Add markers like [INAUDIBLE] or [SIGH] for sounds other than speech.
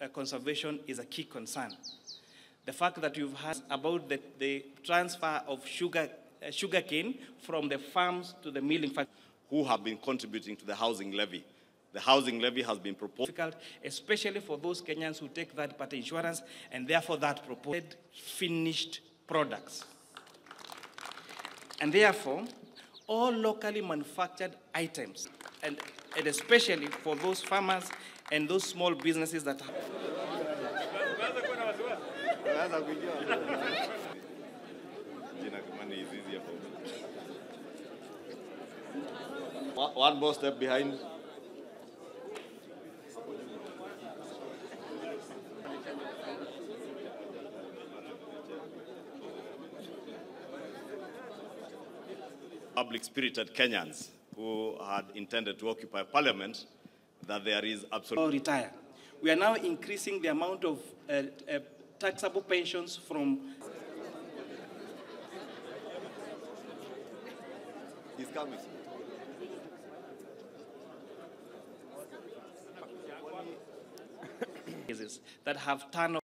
uh, conservation is a key concern. The fact that you've heard about the, the transfer of sugar, uh, sugarcane from the farms to the milling factory. who have been contributing to the housing levy. The housing levy has been proposed. difficult, especially for those Kenyans who take third-party insurance, and therefore that proposed finished products. And therefore, all locally manufactured items, and, and especially for those farmers and those small businesses that have One more step behind. Public spirited Kenyans who had intended to occupy parliament that there is absolutely retire. We are now increasing the amount of uh, uh, taxable pensions from He's coming. [LAUGHS] that have turned